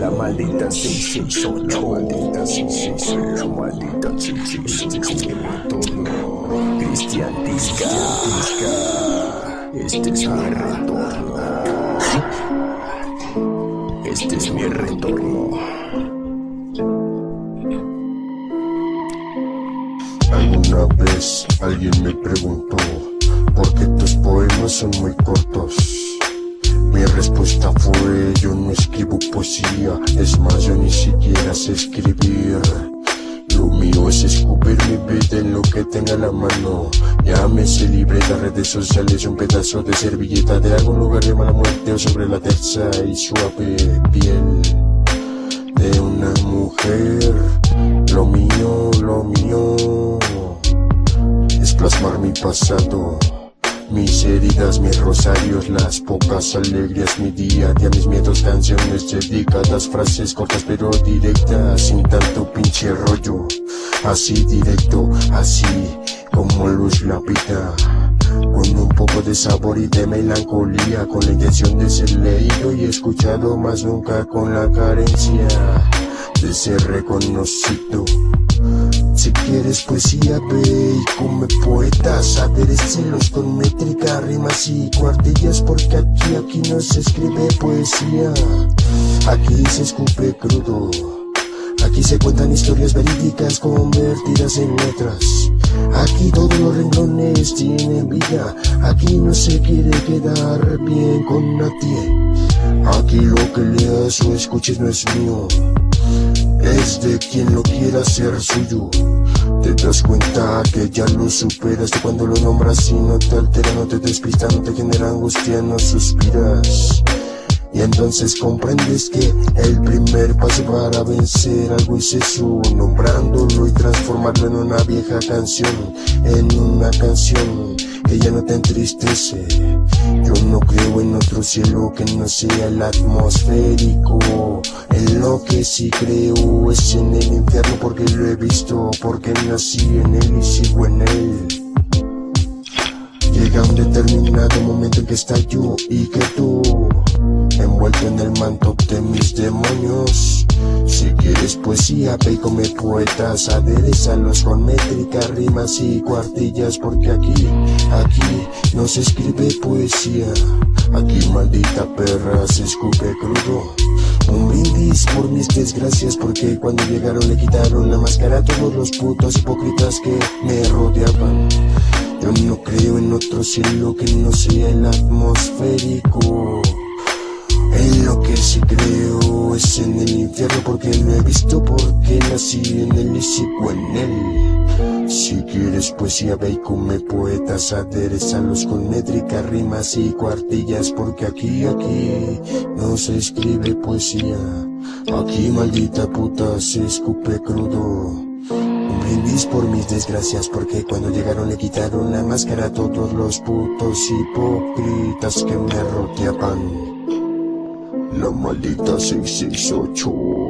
la maldita 668, la maldita 668, la maldita 668, Cristian Tisca, este es mi retorno, este es mi retorno. Alguna vez alguien me preguntó por qué tus poemas son muy cortos. Mi respuesta fue yo no escribo poesía, es más yo ni siquiera sé escribir. Lo mío es escupir mi vida en lo que tenga la mano. Llámese libreta, redes sociales, un pedazo de servilleta de algún lugar de mala muerte o sobre la terza y suave piel de una mujer. Lo mío, pasado. Mis heridas, mis rosarios, las pocas alegrías, mi día a día, mis miedos, canciones dedicadas, frases cortas pero directas, sin tanto pinche rollo. Así directo, así como luz la. Con un poco de sabor y de melancolía, con la intención de ser leído y escuchado, más nunca con la carencia de ser reconocido. Si quieres poesía, ve y come poetas, adérecelos con métrica, rimas y cuartillas, porque aquí, aquí no se escribe poesía, aquí se escupe crudo. Aquí se cuentan historias verídicas convertidas en letras. Aquí todos los renglones tienen vida. Aquí no se quiere quedar bien con nadie. Aquí lo que leas o escuches no es mío. Es de quien lo quiera ser suyo. Te das cuenta que ya lo superaste cuando lo nombras y no te altera, no te despista, no te genera angustia, no suspiras. Y entonces comprendes que el primer paso para vencer algo es eso, nombrándolo y transformarlo en una vieja canción, en una canción que ya no te entristece. Yo no creo en otro cielo que no sea el atmosférico. En lo que sí creo es en el infierno porque lo he visto, porque nací en él y sigo en él. Llega un determinado momento en que está yo y que tú envuelto en el manto de mis demonios. Si quieres poesía, ve y come poetas, aderezalos con métrica, rimas y cuartillas, porque aquí, aquí no se escribe poesía. Aquí maldita perra se escupe crudo. Un brindis por mis desgracias, porque cuando llegaron le quitaron la máscara a todos los putos hipócritas que me rodeaban. Yo no creo en otro cielo que no sea el atmosférico. En lo que sí creo es en el infierno porque lo he visto, porque nací en él y sigo en él. Si quieres poesía, ve y come poetas, aderezalos con métrica, rimas y cuartillas, porque aquí, aquí no se escribe poesía. Aquí, maldita puta, se escupe crudo. Brindis por mis desgracias porque cuando llegaron le quitaron la máscara a todos los putos hipócritas que me rodeaban. La maldita 668.